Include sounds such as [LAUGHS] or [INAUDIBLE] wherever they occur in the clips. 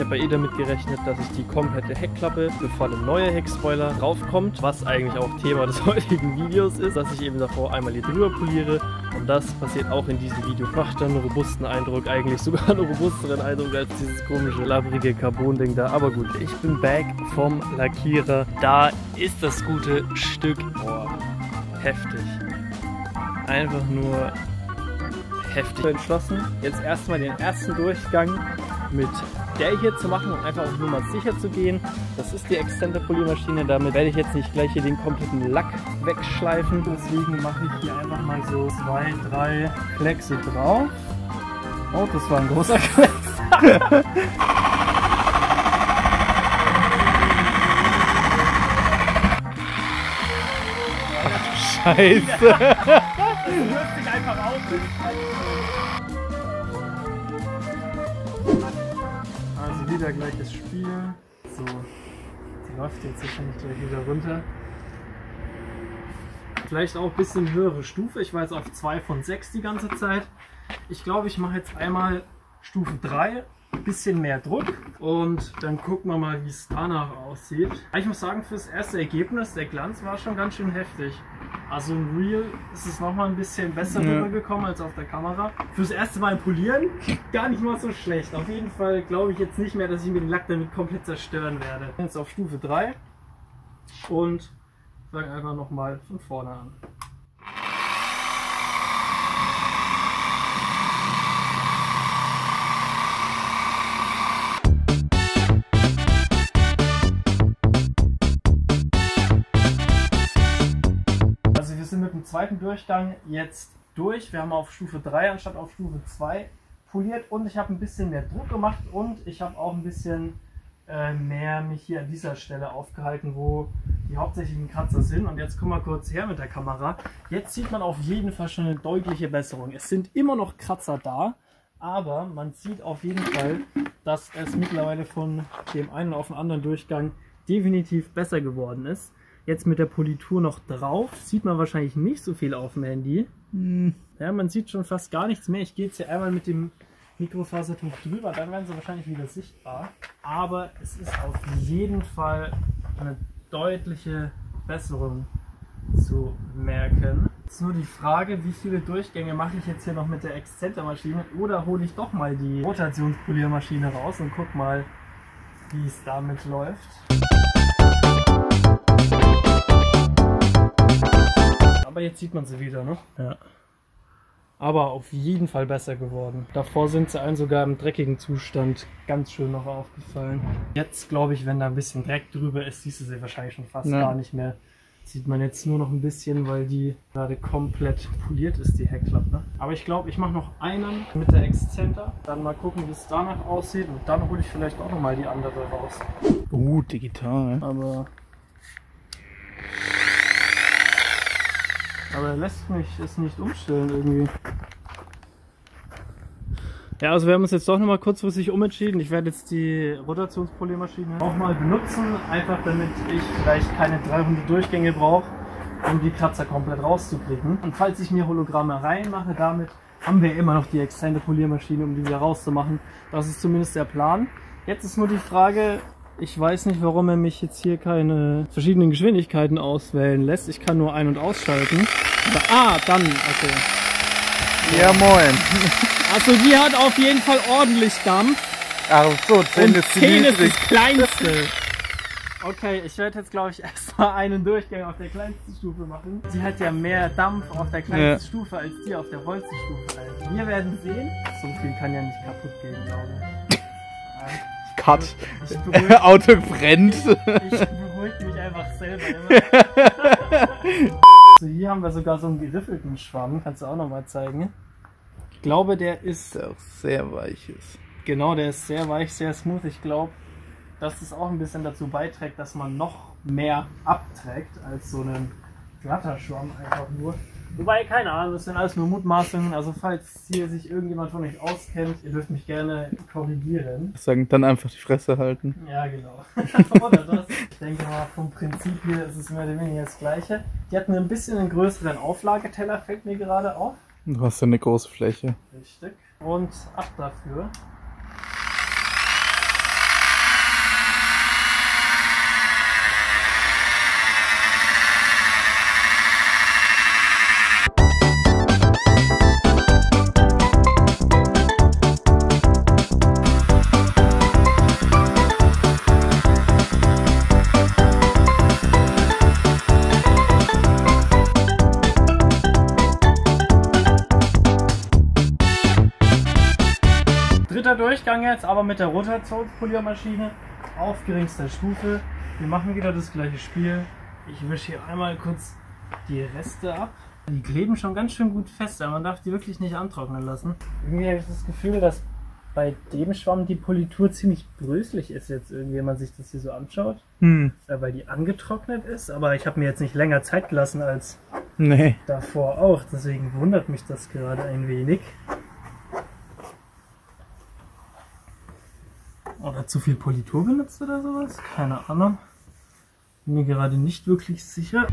Ich habe ja eh damit gerechnet, dass ich die komplette Heckklappe, bevor der neue Heckspoiler draufkommt, was eigentlich auch Thema des [LAUGHS] heutigen Videos ist, dass ich eben davor einmal hier drüber poliere und das passiert auch in diesem Video. Macht dann einen robusten Eindruck, eigentlich sogar einen robusteren Eindruck als dieses komische, labbrige Carbon-Ding da. Aber gut, ich bin back vom Lackierer. Da ist das gute Stück. Boah, heftig. Einfach nur heftig. Entschlossen, jetzt erstmal den ersten Durchgang mit der hier zu machen und einfach auch nur mal sicher zu gehen. Das ist die Extender Poliermaschine. Damit werde ich jetzt nicht gleich hier den kompletten Lack wegschleifen. Deswegen mache ich hier einfach mal so zwei, drei Kleckse drauf. Oh, das war ein großer [LAUGHS] Klecks. [LAUGHS] Scheiße. [LAUGHS] Also wieder gleiches Spiel. So, die läuft jetzt wahrscheinlich gleich wieder runter. Vielleicht auch ein bisschen höhere Stufe. Ich war jetzt auf 2 von 6 die ganze Zeit. Ich glaube, ich mache jetzt einmal Stufe 3 bisschen mehr Druck und dann gucken wir mal, wie es danach aussieht. Ich muss sagen, fürs erste Ergebnis, der Glanz war schon ganz schön heftig. Also im Real ist es nochmal ein bisschen besser ja. rübergekommen als auf der Kamera. Fürs erste Mal Polieren [LAUGHS] gar nicht mal so schlecht. Auf jeden Fall glaube ich jetzt nicht mehr, dass ich mir den Lack damit komplett zerstören werde. Jetzt auf Stufe 3 und fange einfach nochmal von vorne an. Zweiten Durchgang jetzt durch. Wir haben auf Stufe 3 anstatt auf Stufe 2 poliert und ich habe ein bisschen mehr Druck gemacht und ich habe auch ein bisschen äh, mehr mich hier an dieser Stelle aufgehalten, wo die hauptsächlichen Kratzer sind. Und jetzt kommen wir kurz her mit der Kamera. Jetzt sieht man auf jeden Fall schon eine deutliche Besserung. Es sind immer noch Kratzer da, aber man sieht auf jeden Fall, dass es mittlerweile von dem einen auf den anderen Durchgang definitiv besser geworden ist. Jetzt mit der Politur noch drauf, sieht man wahrscheinlich nicht so viel auf dem Handy. Mhm. Ja, man sieht schon fast gar nichts mehr. Ich gehe jetzt hier einmal mit dem Mikrofasertuch drüber, dann werden sie wahrscheinlich wieder sichtbar. Aber es ist auf jeden Fall eine deutliche Besserung zu merken. Jetzt nur die Frage, wie viele Durchgänge mache ich jetzt hier noch mit der Exzentermaschine oder hole ich doch mal die Rotationspoliermaschine raus und guck mal, wie es damit läuft. Aber jetzt sieht man sie wieder, ne? Ja. Aber auf jeden Fall besser geworden. Davor sind sie allen sogar im dreckigen Zustand ganz schön noch aufgefallen. Jetzt glaube ich, wenn da ein bisschen Dreck drüber ist, siehst du sie wahrscheinlich schon fast ja. gar nicht mehr. Sieht man jetzt nur noch ein bisschen, weil die gerade komplett poliert ist, die Heckklappe. Aber ich glaube, ich mache noch einen mit der Excenter. Dann mal gucken, wie es danach aussieht. Und dann hole ich vielleicht auch noch mal die andere raus. Uh, digital. Aber Aber er lässt mich es nicht umstellen irgendwie. Ja, also wir haben uns jetzt doch nochmal kurzfristig umentschieden. Ich werde jetzt die Rotationspoliermaschine auch mal benutzen, einfach damit ich vielleicht keine 300 Durchgänge brauche, um die Kratzer komplett rauszukriegen. Und falls ich mir Hologramme reinmache, damit haben wir immer noch die externe Poliermaschine, um diese rauszumachen. Das ist zumindest der Plan. Jetzt ist nur die Frage, ich weiß nicht, warum er mich jetzt hier keine verschiedenen Geschwindigkeiten auswählen lässt. Ich kann nur ein- und ausschalten. Aber, ah, dann, okay. Ja, moin. Also die hat auf jeden Fall ordentlich Dampf. Ach so, 10 ist 10 ist das kleinste. Okay, ich werde jetzt glaube ich [LAUGHS] erstmal einen Durchgang auf der kleinsten Stufe machen. Sie hat ja mehr Dampf auf der kleinsten ja. Stufe als die auf der vollsten Stufe. Also wir werden sehen. So viel kann ja nicht kaputt gehen, glaube ich. [LAUGHS] Cut. [LAUGHS] Auto brennt. Ich beruhige mich einfach selber immer. So, hier haben wir sogar so einen geriffelten Schwamm. Kannst du auch nochmal zeigen. Ich glaube, der ist... Der auch sehr weich ist. Genau, der ist sehr weich, sehr smooth. Ich glaube, dass das auch ein bisschen dazu beiträgt, dass man noch mehr abträgt als so ein glatter Schwamm einfach nur. Wobei, keine Ahnung, das sind alles nur Mutmaßungen. Also falls hier sich irgendjemand von euch auskennt, ihr dürft mich gerne korrigieren. Sagen, dann einfach die Fresse halten. Ja, genau. [LAUGHS] Oder das. Ich denke mal, vom Prinzip hier ist es mehr oder weniger das gleiche. Die hatten ein bisschen einen größeren Auflageteller, fällt mir gerade auf. Du hast ja eine große Fläche. Richtig. Und ab dafür. Jetzt, aber mit der Rotationspoliermaschine auf geringster Stufe. Wir machen wieder das gleiche Spiel. Ich wische hier einmal kurz die Reste ab. Die kleben schon ganz schön gut fest, aber man darf die wirklich nicht antrocknen lassen. Irgendwie habe ich das Gefühl, dass bei dem Schwamm die Politur ziemlich bröselig ist jetzt irgendwie, wenn man sich das hier so anschaut. Hm. Weil die angetrocknet ist, aber ich habe mir jetzt nicht länger Zeit gelassen als Nee. davor auch. Deswegen wundert mich das gerade ein wenig. Oder zu viel Politur benutzt oder sowas? Keine Ahnung. Bin mir gerade nicht wirklich sicher.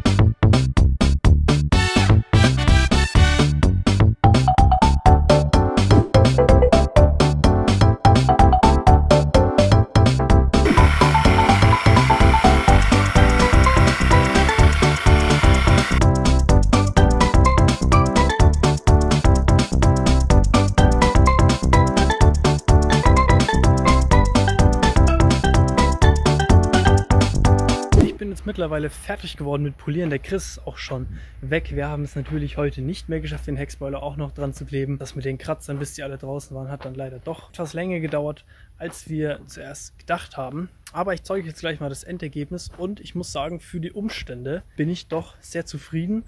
Mittlerweile fertig geworden mit Polieren. Der Chris auch schon weg. Wir haben es natürlich heute nicht mehr geschafft, den Heckspoiler auch noch dran zu kleben. Das mit den Kratzern, bis die alle draußen waren, hat dann leider doch etwas länger gedauert, als wir zuerst gedacht haben. Aber ich zeige jetzt gleich mal das Endergebnis und ich muss sagen, für die Umstände bin ich doch sehr zufrieden.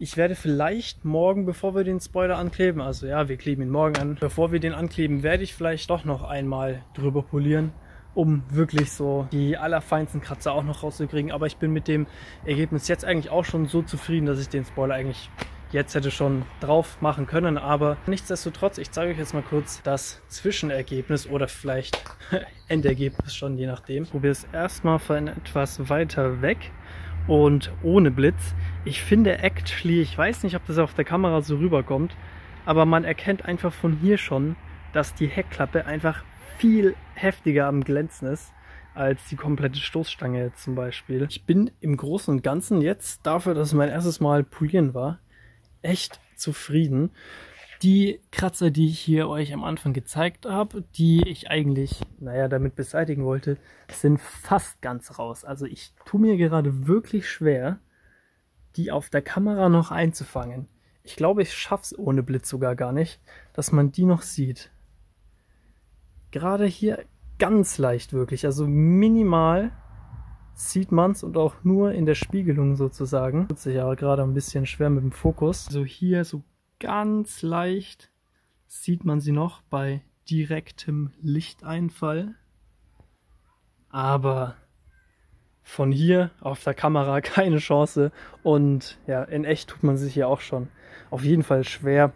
Ich werde vielleicht morgen, bevor wir den Spoiler ankleben, also ja, wir kleben ihn morgen an, bevor wir den ankleben, werde ich vielleicht doch noch einmal drüber polieren, um wirklich so die allerfeinsten Kratzer auch noch rauszukriegen. Aber ich bin mit dem Ergebnis jetzt eigentlich auch schon so zufrieden, dass ich den Spoiler eigentlich jetzt hätte schon drauf machen können. Aber nichtsdestotrotz, ich zeige euch jetzt mal kurz das Zwischenergebnis oder vielleicht [LAUGHS] Endergebnis schon, je nachdem. Ich probiere es erstmal von etwas weiter weg und ohne Blitz. Ich finde actually, ich weiß nicht, ob das auf der Kamera so rüberkommt, aber man erkennt einfach von hier schon, dass die Heckklappe einfach viel heftiger am Glänzen ist als die komplette Stoßstange zum Beispiel. Ich bin im Großen und Ganzen jetzt dafür, dass es mein erstes Mal polieren war, echt zufrieden. Die Kratzer, die ich hier euch am Anfang gezeigt habe, die ich eigentlich, naja, damit beseitigen wollte, sind fast ganz raus. Also ich tue mir gerade wirklich schwer, die auf der Kamera noch einzufangen. Ich glaube, ich schaff's ohne Blitz sogar gar nicht, dass man die noch sieht. Gerade hier ganz leicht wirklich, also minimal sieht man's und auch nur in der Spiegelung sozusagen. Tut sich aber gerade ein bisschen schwer mit dem Fokus. Also hier so ganz leicht sieht man sie noch bei direktem Lichteinfall. Aber von hier auf der Kamera [LAUGHS] keine Chance. Und ja, in echt tut man sich hier auch schon auf jeden Fall schwer,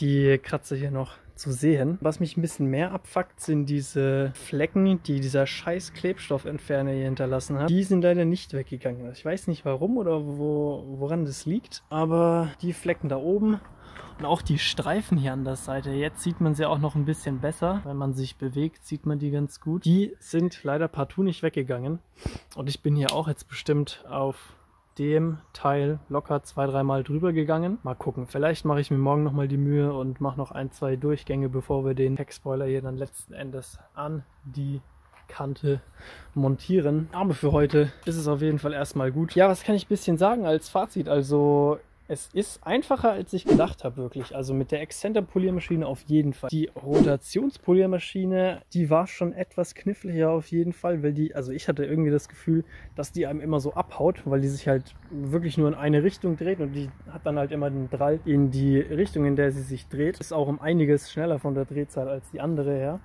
die Kratzer hier noch zu sehen. Was mich ein bisschen mehr abfuckt, sind diese Flecken, die dieser scheiß Klebstoffentferner hier hinterlassen hat. Die sind leider nicht weggegangen. Ich weiß nicht warum oder wo, woran das liegt, aber die Flecken da oben und auch die Streifen hier an der Seite, jetzt sieht man sie auch noch ein bisschen besser. Wenn man sich bewegt, sieht man die ganz gut. Die sind leider partout nicht weggegangen. Und ich bin hier auch jetzt bestimmt auf dem Teil locker zwei, dreimal drüber gegangen. Mal gucken, vielleicht mache ich mir morgen nochmal die Mühe und mache noch ein, zwei Durchgänge, bevor wir den Heckspoiler hier dann letzten Endes an die Kante montieren. Aber für heute ist es auf jeden Fall erstmal gut. Ja, was kann ich ein bisschen sagen als Fazit? Also es ist einfacher, als ich gedacht habe, wirklich. Also mit der Excenter-Poliermaschine auf jeden Fall. Die Rotationspoliermaschine, die war schon etwas kniffliger auf jeden Fall, weil die, also ich hatte irgendwie das Gefühl, dass die einem immer so abhaut, weil die sich halt wirklich nur in eine Richtung dreht und die hat dann halt immer den Drall in die Richtung, in der sie sich dreht. Ist auch um einiges schneller von der Drehzahl als die andere her.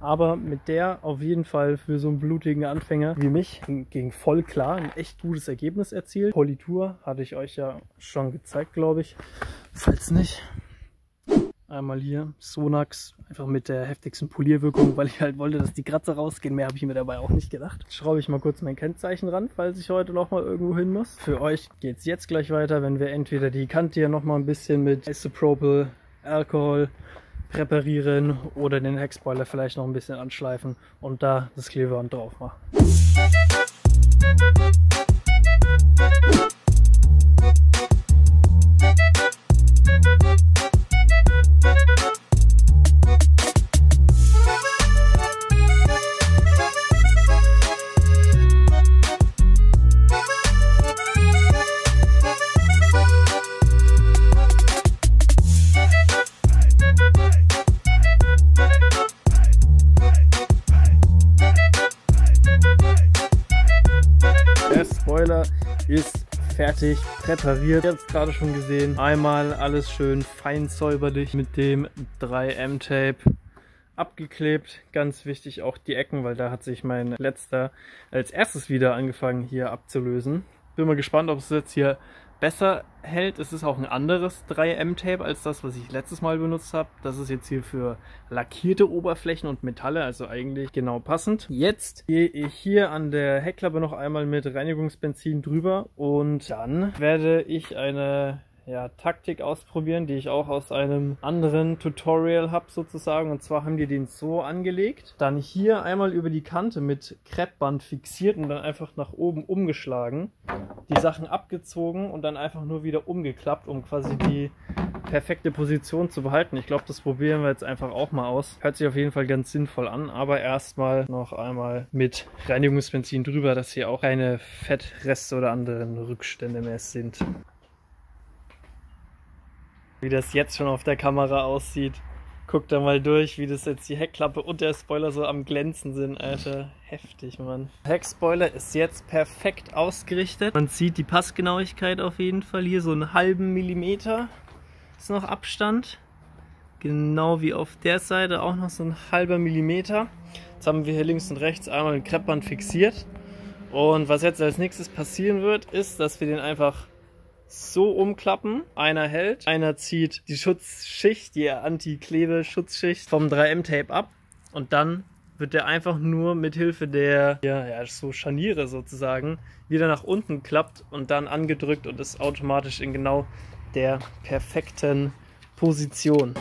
Aber mit der auf jeden Fall für so einen blutigen Anfänger wie mich ging voll klar ein echt gutes Ergebnis erzielt. Politur hatte ich euch ja schon gezeigt, glaube ich. Falls nicht, einmal hier Sonax, einfach mit der heftigsten Polierwirkung, weil ich halt wollte, dass die Kratzer rausgehen. Mehr habe ich mir dabei auch nicht gedacht. Schraube ich mal kurz mein Kennzeichen ran, falls ich heute noch mal irgendwo hin muss. Für euch geht es jetzt gleich weiter, wenn wir entweder die Kante hier noch mal ein bisschen mit Isopropyl, Alkohol präparieren oder den Heckspoiler vielleicht noch ein bisschen anschleifen und da das Klebeband drauf machen. Fertig präpariert. Ihr habt es gerade schon gesehen. Einmal alles schön fein säuberlich mit dem 3M-Tape abgeklebt. Ganz wichtig auch die Ecken, weil da hat sich mein letzter als erstes wieder angefangen hier abzulösen. Bin mal gespannt, ob es jetzt hier besser hält. Es ist auch ein anderes 3M-Tape als das, was ich letztes Mal benutzt habe. Das ist jetzt hier für lackierte Oberflächen und Metalle, also eigentlich genau passend. Jetzt gehe ich hier an der Heckklappe noch einmal mit Reinigungsbenzin drüber und dann werde ich eine ja, Taktik ausprobieren, die ich auch aus einem anderen Tutorial habe sozusagen. Und zwar haben die den so angelegt, dann hier einmal über die Kante mit Kreppband fixiert und dann einfach nach oben umgeschlagen, die Sachen abgezogen und dann einfach nur wieder umgeklappt, um quasi die perfekte Position zu behalten. Ich glaube, das probieren wir jetzt einfach auch mal aus. Hört sich auf jeden Fall ganz sinnvoll an, aber erstmal noch einmal mit Reinigungsbenzin drüber, dass hier auch keine Fettreste oder anderen Rückstände mehr sind. Wie das jetzt schon auf der Kamera aussieht. Guckt da mal durch, wie das jetzt die Heckklappe und der Spoiler so am Glänzen sind, Alter. Heftig, Mann. Heckspoiler ist jetzt perfekt ausgerichtet. Man sieht die Passgenauigkeit auf jeden Fall. Hier so einen halben Millimeter ist noch Abstand. Genau wie auf der Seite auch noch so ein halber Millimeter. Jetzt haben wir hier links und rechts einmal ein Kreppband fixiert. Und was jetzt als nächstes passieren wird, ist, dass wir den einfach so umklappen. Einer hält, einer zieht die Schutzschicht, die Anti-Klebe-Schutzschicht vom 3M-Tape ab und dann wird der einfach nur mit Hilfe der ja, ja, so Scharniere sozusagen wieder nach unten klappt und dann angedrückt und ist automatisch in genau der perfekten Position.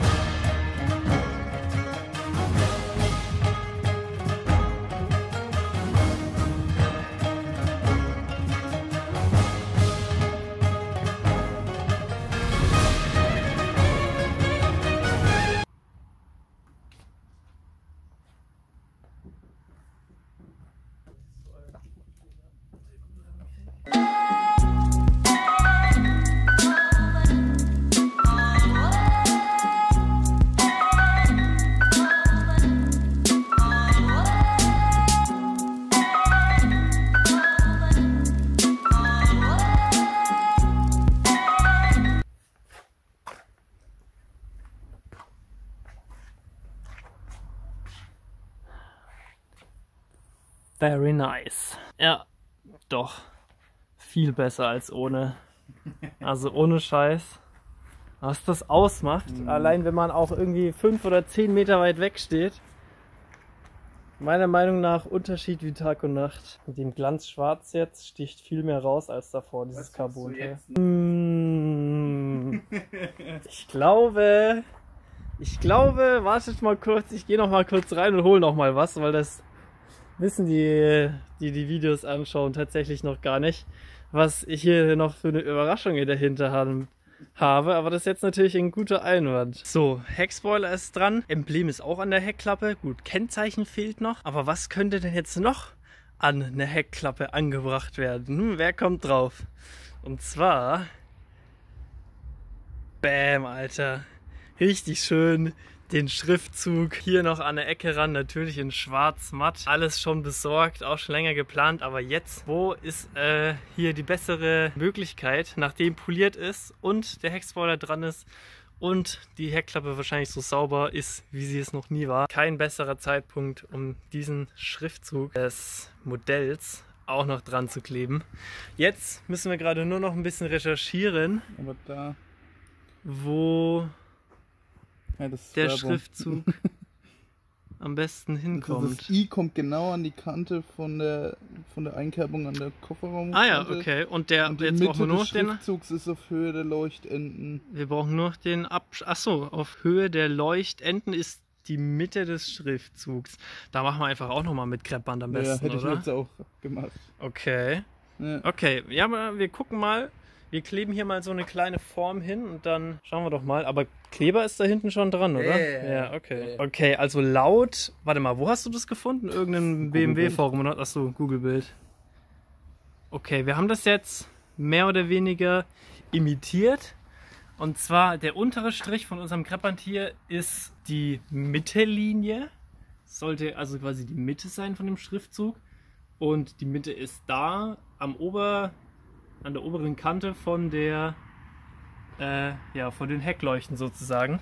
Very nice. Ja, doch. Viel besser als ohne. Also ohne Scheiß. Was das ausmacht, mhm. allein wenn man auch irgendwie fünf oder zehn Meter weit weg steht. Meiner Meinung nach Unterschied wie Tag und Nacht. Mit dem Glanzschwarz jetzt sticht viel mehr raus als davor, dieses Carbon. Mmh, ich glaube, ich glaube, wartet mal kurz, ich gehe noch mal kurz rein und hole noch mal was, weil das wissen die, die die Videos anschauen, tatsächlich noch gar nicht, was ich hier noch für eine Überraschung in der Hinterhand habe, aber das ist jetzt natürlich ein guter Einwand. So, Heckspoiler ist dran, Emblem ist auch an der Heckklappe, gut, Kennzeichen fehlt noch, aber was könnte denn jetzt noch an eine Heckklappe angebracht werden? Hm, wer kommt drauf? Und zwar, Bam, Alter, richtig schön den Schriftzug hier noch an der Ecke ran, natürlich in schwarz matt. Alles schon besorgt, auch schon länger geplant, aber jetzt, wo ist äh, hier die bessere Möglichkeit, nachdem poliert ist und der Heckspoiler dran ist und die Heckklappe wahrscheinlich so sauber ist, wie sie es noch nie war. Kein besserer Zeitpunkt, um diesen Schriftzug des Modells auch noch dran zu kleben. Jetzt müssen wir gerade nur noch ein bisschen recherchieren. Aber da. Wo ja, der Schriftzug [LAUGHS] am besten hinkommt. Das I kommt genau an die Kante von der, von der Einkerbung an der Kofferraum. Ah ja, okay. Und der und jetzt Mitte brauchen wir nur des den. Schriftzugs ist auf Höhe der Leuchtenden. Wir brauchen nur den Absch. Achso, auf Höhe der Leuchtenden ist die Mitte des Schriftzugs. Da machen wir einfach auch nochmal mit Kreppband am besten, ja, hätte oder? ich jetzt auch gemacht. Okay. Ja. Okay, ja, aber wir gucken mal, wir kleben hier mal so eine kleine Form hin und dann schauen wir doch mal. Aber Kleber ist da hinten schon dran, oder? Yeah, ja, okay. Yeah. Okay, also laut. Warte mal, wo hast du das gefunden? Irgendein BMW-Forum oder? Achso, Google-Bild. Okay, wir haben das jetzt mehr oder weniger imitiert. Und zwar der untere Strich von unserem Kreppband hier ist die Mittellinie. Sollte also quasi die Mitte sein von dem Schriftzug. Und die Mitte ist da am Ober an der oberen Kante von der, äh, ja, von den Heckleuchten sozusagen.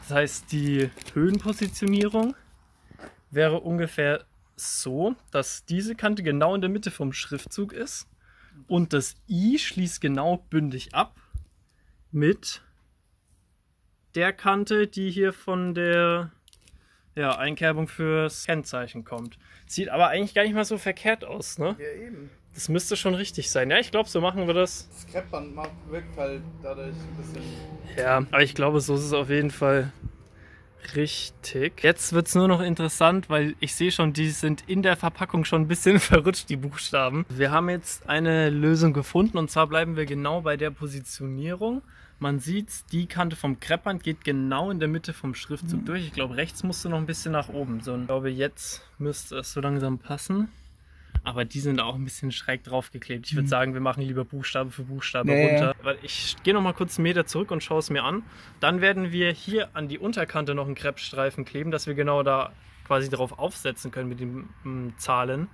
Das heißt, die Höhenpositionierung wäre ungefähr so, dass diese Kante genau in der Mitte vom Schriftzug ist und das I schließt genau bündig ab mit der Kante, die hier von der ja, Einkerbung fürs Kennzeichen kommt. Sieht aber eigentlich gar nicht mal so verkehrt aus, ne? Ja, eben. Das müsste schon richtig sein. Ja, ich glaube, so machen wir das. Das Kreppband macht, wirkt halt dadurch ein bisschen. Ja, aber ich glaube, so ist es auf jeden Fall richtig. Jetzt wird es nur noch interessant, weil ich sehe schon, die sind in der Verpackung schon ein bisschen [LAUGHS] verrutscht, die Buchstaben. Wir haben jetzt eine Lösung gefunden und zwar bleiben wir genau bei der Positionierung. Man sieht, die Kante vom Kreppband geht genau in der Mitte vom Schriftzug durch. Ich glaube, rechts musst du noch ein bisschen nach oben. So, ich glaube, jetzt müsste es so langsam passen. Aber die sind auch ein bisschen schräg draufgeklebt. Ich würde sagen, wir machen lieber Buchstabe für Buchstabe Ja, ja. runter. Weil ich gehe noch mal kurz einen Meter zurück und schaue es mir an. Dann werden wir hier an die Unterkante noch einen Kreppstreifen kleben, dass wir genau da quasi drauf aufsetzen können mit den mm, Zahlen.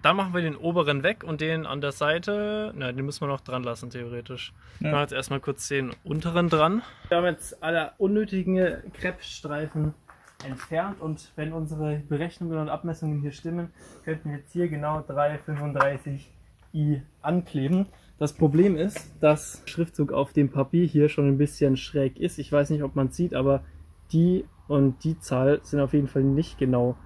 Dann machen wir den oberen weg und den an der Seite, na, den müssen wir noch dran lassen, theoretisch. Ja. Ich mache jetzt erstmal kurz den unteren dran. Wir haben jetzt alle unnötigen Kreppstreifen entfernt und wenn unsere Berechnungen und Abmessungen hier stimmen, könnten wir jetzt hier genau 335i ankleben. Das Problem ist, dass Schriftzug auf dem Papier hier schon ein bisschen schräg ist. Ich weiß nicht, ob man sieht, aber die und die Zahl sind auf jeden Fall nicht genau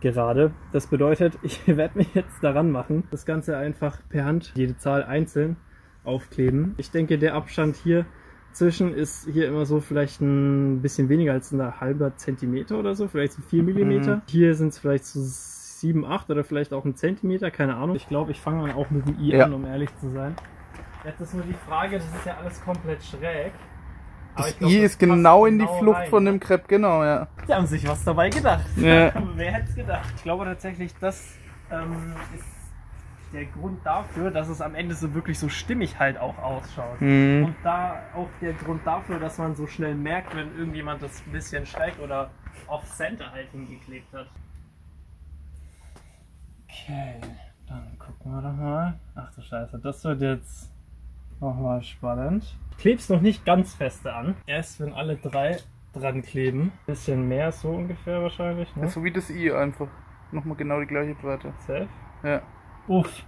gerade. Das bedeutet, [LAUGHS] ich werde mich jetzt daran machen, das Ganze einfach per Hand, jede Zahl einzeln aufkleben. Ich denke, der Abstand hier zwischen ist hier immer so vielleicht ein bisschen weniger als ein halber Zentimeter oder so, vielleicht so 4 Millimeter. Hier sind es vielleicht so 7, 8 oder vielleicht auch ein Zentimeter, keine Ahnung. Ich glaube, ich fange dann auch mit dem I Ja. an, um ehrlich zu sein. Jetzt ist nur die Frage, das ist ja alles komplett schräg. Aber Das glaub, I das ist genau in die genau Flucht rein, von ne? dem Crepe, genau, ja. Die haben sich was dabei gedacht. Ja. [LAUGHS] Wer hätte es gedacht? Ich glaube tatsächlich, das ähm, ist der Grund dafür, dass es am Ende so wirklich so stimmig halt auch ausschaut. Mhm. Und da auch der Grund dafür, dass man so schnell merkt, wenn irgendjemand das ein bisschen schräg oder auf Center halt hingeklebt hat. Okay, dann gucken wir doch mal. Ach du Scheiße, das wird jetzt nochmal spannend. Kleb's noch nicht ganz feste an. Erst wenn alle drei dran kleben. Bisschen mehr, so ungefähr wahrscheinlich. Ne? So wie das I einfach. Nochmal genau die gleiche Breite. Safe. Ja. Uff.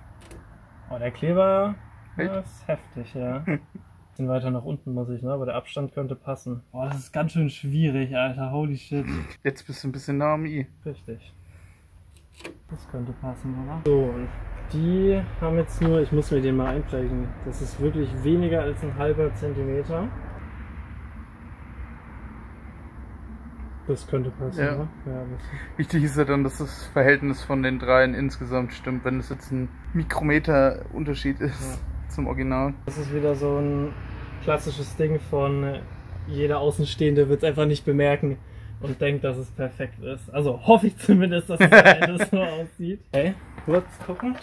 Oh, der Kleber Echt? ja, ist heftig, ja. [LAUGHS] Bisschen weiter nach unten muss ich, ne? Aber der Abstand könnte passen. Oh, das ist ganz schön schwierig, Alter. Holy shit. Jetzt bist du ein bisschen nah am I. Richtig. Das könnte passen, oder? So, und die haben jetzt nur, ich muss mir den mal einprägen. Das ist wirklich weniger als ein halber Zentimeter. Das könnte passen, Ja. oder? Ja, Wichtig ist ja dann, dass das Verhältnis von den dreien insgesamt stimmt. Wenn es jetzt ein Mikrometer Unterschied ist zum Original. Das ist wieder so ein klassisches Ding von äh, jeder Außenstehende wird es einfach nicht bemerken und denkt, dass es perfekt ist. Also hoffe ich zumindest, dass es am [LAUGHS] Ende so aussieht. Okay, kurz gucken.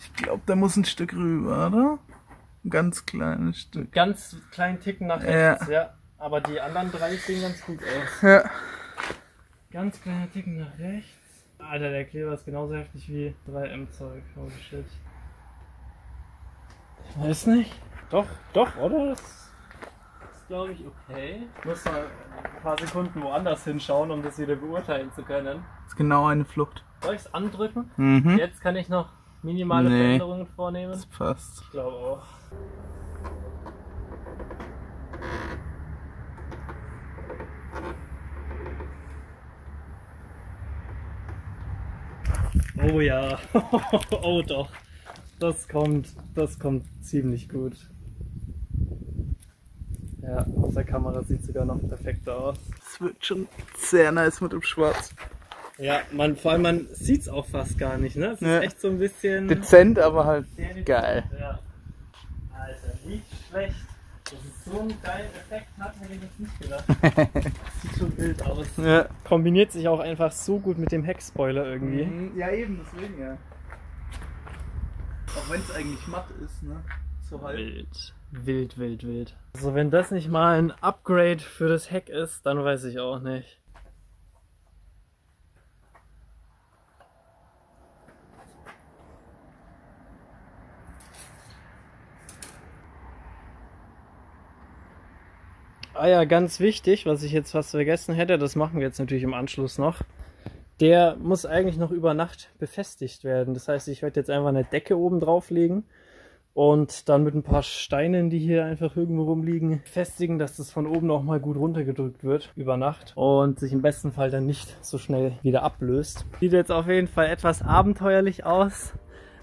Ich glaube, da muss ein Stück rüber, oder? Ein ganz kleines Stück. Ganz kleinen Ticken nach Ja. rechts, ja. Aber die anderen drei sehen ganz gut aus. Ja. Ganz kleiner Ticken nach rechts. Alter, der Kleber ist genauso heftig wie 3M-Zeug. Holy shit. Ich weiß nicht. Doch, doch, oder? Das ist, glaube ich, okay. Ich muss mal ein paar Sekunden woanders hinschauen, um das wieder beurteilen zu können. Ist genau eine Flucht. Soll ich es andrücken? Mhm. Jetzt kann ich noch minimale Nee. Veränderungen vornehmen. Das passt. Ich glaube auch. Oh ja, [LAUGHS] oh doch. Das kommt, das kommt ziemlich gut. Ja, auf der Kamera sieht sogar noch perfekter aus. Das wird schon sehr nice mit dem Schwarz. Ja, man, vor allem man sieht es auch fast gar nicht, ne? Es ist Ja. echt so ein bisschen. Dezent, aber halt geil. Ja. Alter, nicht schlecht. So einen geilen Effekt hat, hätte ich jetzt nicht gedacht. [LAUGHS] Sieht schon wild aus. Ja. Kombiniert sich auch einfach so gut mit dem Heckspoiler irgendwie. Mhm, Ja, eben, deswegen, ja. Auch wenn es eigentlich matt ist, ne? So halb. Wild. Wild, wild, wild. Also wenn das nicht mal ein Upgrade für das Heck ist, dann weiß ich auch nicht. Ah ja, ganz wichtig, was ich jetzt fast vergessen hätte, das machen wir jetzt natürlich im Anschluss noch. Der muss eigentlich noch über Nacht befestigt werden. Das heißt, ich werde jetzt einfach eine Decke oben drauf legen und dann mit ein paar Steinen, die hier einfach irgendwo rumliegen, festigen, dass das von oben auch mal gut runtergedrückt wird über Nacht und sich im besten Fall dann nicht so schnell wieder ablöst. Sieht jetzt auf jeden Fall etwas abenteuerlich aus.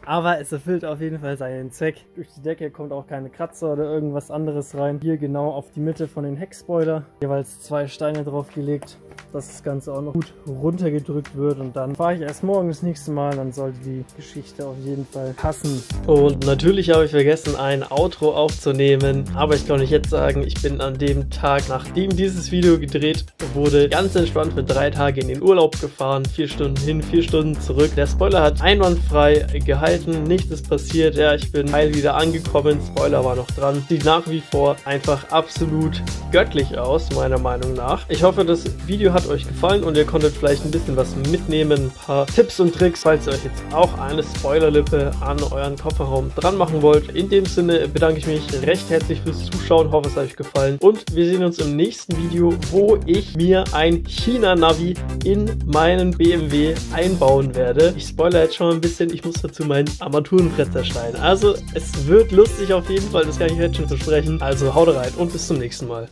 Aber es erfüllt auf jeden Fall seinen Zweck. Durch die Decke kommt auch keine Kratzer oder irgendwas anderes rein. Hier genau auf die Mitte von den Heckspoiler. Jeweils zwei Steine draufgelegt dass das Ganze auch noch gut runtergedrückt wird. Und dann fahre ich erst morgen das nächste Mal. Dann sollte die Geschichte auf jeden Fall passen. Und natürlich habe ich vergessen, ein Outro aufzunehmen. Aber ich kann euch jetzt sagen, ich bin an dem Tag, nachdem dieses Video gedreht wurde, ganz entspannt für drei Tage in den Urlaub gefahren. Vier Stunden hin, vier Stunden zurück. Der Spoiler hat einwandfrei gehalten. Nichts ist passiert. Ja, ich bin heil wieder angekommen. Spoiler war noch dran. Sieht nach wie vor einfach absolut göttlich aus, meiner Meinung nach. Ich hoffe, das Video hat euch gefallen und ihr konntet vielleicht ein bisschen was mitnehmen, ein paar Tipps und Tricks, falls ihr euch jetzt auch eine Spoilerlippe an euren Kofferraum dran machen wollt. In dem Sinne bedanke ich mich recht herzlich fürs Zuschauen, hoffe es hat euch gefallen und wir sehen uns im nächsten Video, wo ich mir ein China-Navi in meinen BMW einbauen werde. Ich spoilere jetzt schon ein bisschen, ich muss dazu meinen Armaturenbrett erstellen. Also es wird lustig auf jeden Fall, das kann ich jetzt schon versprechen. Also haut rein und bis zum nächsten Mal.